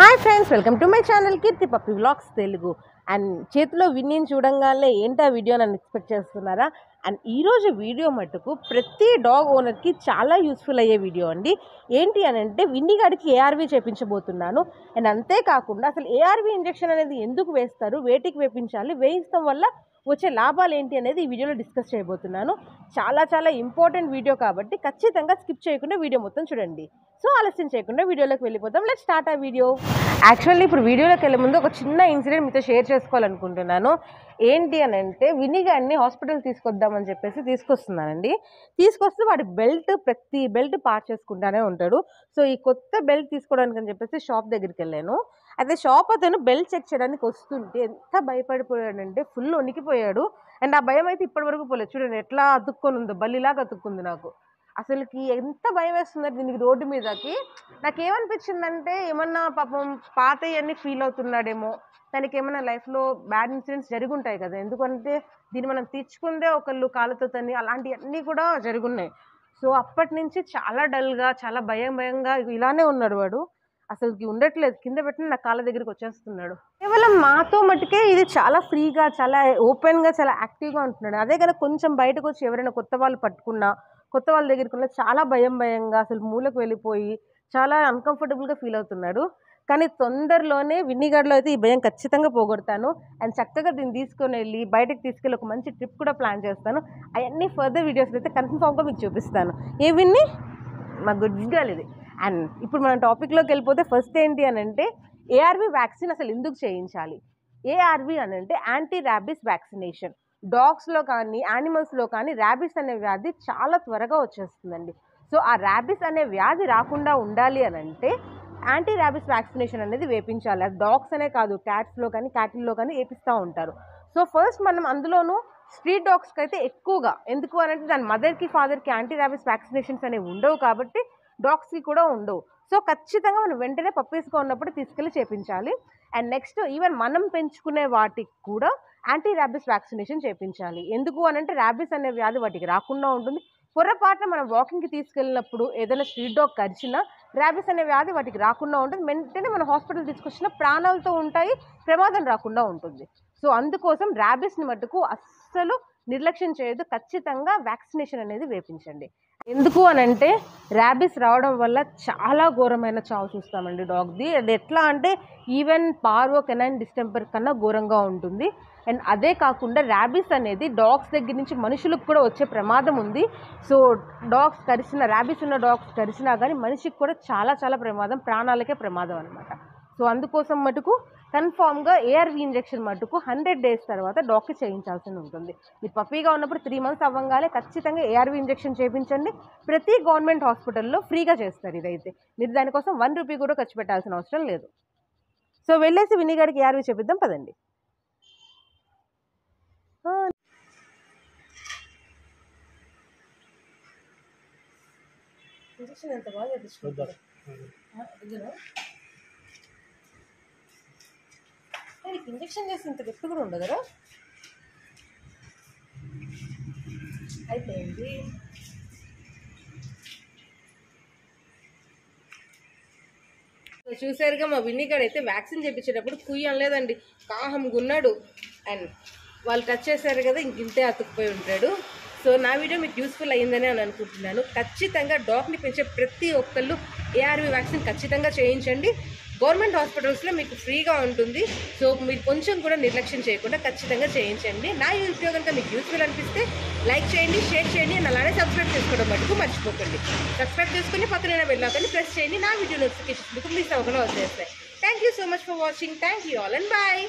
Hi friends welcome to my channel Keerthi Pappi vlogs Telugu. And చేతిలో విన్నీని చూడంగానే ఏంటి ఆ వీడియో నన్ను ఎక్స్పెక్ట్ చేస్తున్నారా? అండ్ ఈరోజు వీడియో మటుకు ప్రతి డాగ్ ఓనర్కి చాలా యూస్ఫుల్ అయ్యే వీడియో అండి. ఏంటి అని అంటే విన్నీగాడికి ఏఆర్వి చేపించబోతున్నాను. అండ్ అంతేకాకుండా అసలు ఏఆర్వి ఇంజెక్షన్ అనేది ఎందుకు వేస్తారు? వేటికి వేపించాలి? వేయించడం వల్ల వచ్చే లాభాలు ఏంటి అనేది ఈ వీడియోలో డిస్కస్ చేయబోతున్నాను. చాలా చాలా ఇంపార్టెంట్ వీడియో కాబట్టి ఖచ్చితంగా స్కిప్ చేయకుండా వీడియో మొత్తం చూడండి. సో ఆలస్యం చేయకుండా వీడియోలోకి వెళ్ళిపోతాం లెట్ స్టార్ట్ ఆ వీడియో యాక్చువల్లీ ఇప్పుడు వీడియోలోకి వెళ్ళే ముందు ఒక చిన్న ఇన్సిడెంట్ మీతో షేర్ చేసుకోవాలనుకుంటున్నాను. ఏంటి అని అంటే వినిగాన్ని హాస్పిటల్ తీసుకొద్దామని చెప్పేసి తీసుకొస్తున్నానండి. తీసుకొస్తే వాడి బెల్ట్ ప్రతి బెల్ట్ పార్ట్ చేసుకుంటానే ఉంటాడు. సో ఈ కొత్త బెల్ట్ తీసుకోవడానికి అని చెప్పేసి షాప్ దగ్గరికి వెళ్ళాను. అయితే షాప్ అతను బెల్ట్ చెక్ చేయడానికి వస్తుంటే ఎంత భయపడిపోయాడంటే ఫుల్ వణికిపోయాడు. అండ్ ఆ భయం అయితే ఇప్పటి వరకు పోలేదు. చూడండి ఎట్లా అతుక్కొని ఉందో బల్లిలాగా అతుక్కుంది నాకు. అసలుకి ఎంత భయం వేస్తుందంటే దీనికి రోడ్డు మీదకి. నాకేమనిపించిందంటే ఏమన్నా పాపం పాత అన్ని ఫీల్ అవుతున్నాడేమో. తనకి ఏమైనా లైఫ్లో బ్యాడ్ ఇన్సిడెంట్స్ జరిగి ఉంటాయి కదా. ఎందుకంటే దీన్ని మనం తీర్చుకుందే ఒకళ్ళు కాళ్ళతో తని అలాంటివన్నీ కూడా జరుగున్నాయి. సో అప్పటి నుంచి చాలా డల్గా చాలా భయం భయంగా ఇలానే ఉన్నాడు వాడు. అసలు ఉండట్లేదు. కింద పెట్టిన నా కాళ్ళ దగ్గరికి వచ్చేస్తున్నాడు. కేవలం మాతో మటుకే ఇది చాలా ఫ్రీగా చాలా ఓపెన్గా చాలా యాక్టివ్గా ఉంటున్నాడు. అదే కనుక కొంచెం బయటకు వచ్చి ఎవరైనా కొత్త వాళ్ళు పట్టుకున్నా కొత్త వాళ్ళ దగ్గరికి ఉన్న చాలా భయం భయంగా అసలు మూలకు వెళ్ళిపోయి చాలా అన్కంఫర్టబుల్గా ఫీల్ అవుతున్నాడు. కానీ తొందరలోనే విన్నీగడ్లో అయితే ఈ భయం ఖచ్చితంగా పోగొడతాను. అండ్ చక్కగా దీన్ని తీసుకొని వెళ్ళి బయటకు తీసుకెళ్ళి ఒక మంచి ట్రిప్ కూడా ప్లాన్ చేస్తాను. అవన్నీ ఫర్దర్ వీడియోస్ అయితే కన్ఫామ్గా మీకు చూపిస్తాను. ఏ విన్ని? మా గుడ్ గర్ల్ ఇది అండ్ ఇప్పుడు మనం టాపిక్లోకి వెళ్ళిపోతే ఫస్ట్ ఏంటి అని అంటే ఏఆర్వి వ్యాక్సిన్ అసలు ఎందుకు చేయించాలి? ఏఆర్వి అని అంటే యాంటీ ర్యాబిస్ వ్యాక్సినేషన్ డాగ్స్లో కానీ యానిమల్స్లో కానీ ర్యాబిస్ అనే వ్యాధి చాలా త్వరగా వచ్చేస్తుందండి. సో ఆ ర్యాబిస్ అనే వ్యాధి రాకుండా ఉండాలి అని అంటే యాంటీ ర్యాబిస్ వ్యాక్సినేషన్ అనేది వేపించాలి. అది డాగ్స్ అనే కాదు క్యాట్స్లో కానీ క్యాటిల్లో కానీ వేపిస్తూ ఉంటారు. సో ఫస్ట్ మనం అందులోనూ స్ట్రీట్ డాగ్స్కి అయితే ఎక్కువగా ఎందుకు అని అంటే దాని మదర్కి ఫాదర్కి యాంటీ ర్యాబిస్ వ్యాక్సినేషన్స్ అనేవి ఉండవు కాబట్టి డాగ్స్కి కూడా ఉండవు. సో ఖచ్చితంగా మనం వెంటనే పప్పీస్గా ఉన్నప్పుడు తీసుకెళ్ళి చేపించాలి. అండ్ నెక్స్ట్ ఈవెన్ మనం పెంచుకునే వాటికి కూడా యాంటీ ర్యాబిస్ వ్యాక్సినేషన్ చేపించాలి. ఎందుకు అని అంటే ర్యాబిస్ అనే వ్యాధి వాటికి రాకుండా ఉంటుంది. పొరపాటున మనం వాకింగ్కి తీసుకెళ్ళినప్పుడు ఏదైనా స్ట్రీట్ డాగ్ కరిచినా ర్యాబిస్ అనే వ్యాధి వాటికి రాకుండా ఉంటుంది. వెంటనే మనం హాస్పిటల్ తీసుకొచ్చిన ప్రాణాలతో ఉంటాయి ప్రమాదం రాకుండా ఉంటుంది. సో అందుకోసం ర్యాబిస్ని మటుకు అస్సలు నిర్లక్ష్యం చేయొద్దు ఖచ్చితంగా వ్యాక్సినేషన్ అనేది వేపించండి. ఎందుకు అని అంటే ర్యాబిస్ రావడం వల్ల చాలా ఘోరమైన చావు చూస్తామండి డాగ్ది. అది ఎట్లా అంటే ఈవెన్ పార్వో కెనైన్ డిస్టెంపర్ కన్నా ఘోరంగా ఉంటుంది. అండ్ అదే కాకుండా ర్యాబిస్ అనేది డాగ్స్ దగ్గర నుంచి మనుషులకు కూడా వచ్చే ప్రమాదం ఉంది. సో డాగ్స్ కరిచిన ర్యాబిస్ ఉన్న డాగ్స్ కరిచినా కానీ మనిషికి కూడా చాలా చాలా ప్రమాదం ప్రాణాలకే ప్రమాదం అనమాట సో అందుకోసం మటుకు కన్ఫామ్గా ఏఆర్వి ఇంజెక్షన్ మటుకు హండ్రెడ్ డేస్ తర్వాత డాక్టర్ చేయించాల్సి ఉంటుంది. మీరు పప్పీగా ఉన్నప్పుడు త్రీ మంత్స్ అవ్వగానే ఖచ్చితంగా ఏఆర్వి ఇంజెక్షన్ చేయించండి. ప్రతి గవర్నమెంట్ హాస్పిటల్లో ఫ్రీగా చేస్తారు ఇదైతే. మీరు దానికోసం వన్ రూపీ కూడా ఖర్చు పెట్టాల్సిన అవసరం లేదు. సో వెళ్ళేసి వినిగాడికి ఏఆర్వి చేపిద్దాం పదండి. ఇంజెక్షన్ ఎంత బాగా నీకు ఇంజెక్షన్ చేసి ఇంత గట్టి కూడా ఉండదు కదా? అయిపోయింది. చూసారుగా మా విన్నీగాడు అయితే వ్యాక్సిన్ చేయించేటప్పుడు కుయ్యి అనలేదండి. కాహం గున్నాడు. అండ్ వాళ్ళు టచ్ చేశారు కదా ఇంక ఇంతే అతుక్కుపోయి ఉంటాడు. సో నా వీడియో మీకు యూస్ఫుల్ అయ్యిందని అని అనుకుంటున్నాను. ఖచ్చితంగా డాగ్ని పెంచే ప్రతి ఒక్కళ్ళు ఏఆర్వి వ్యాక్సిన్ ఖచ్చితంగా చేయించండి. గవర్నమెంట్ హాస్పిటల్స్లో మీకు ఫ్రీగా ఉంటుంది. సో మీరు కొంచెం కూడా నిర్లక్ష్యం చేయకుండా ఖచ్చితంగా చేయించండి. నా ఈ వీడియో కనుక మీకు యూస్ఫుల్ అనిపిస్తే లైక్ చేయండి షేర్ చేయండి అండ్ అలానే సబ్స్క్రైబ్ చేసుకోవడం మటుకు మర్చిపోకండి. సబ్స్క్రైబ్ చేసుకుని పక్కన వెళ్ళాకని ప్రెస్ చేయండి. నా వీడియో నోటిఫికేషన్ మీకు మిస్ అవ్వకుండా వచ్చేస్తాయి. Thank you so much for watching thank you all and bye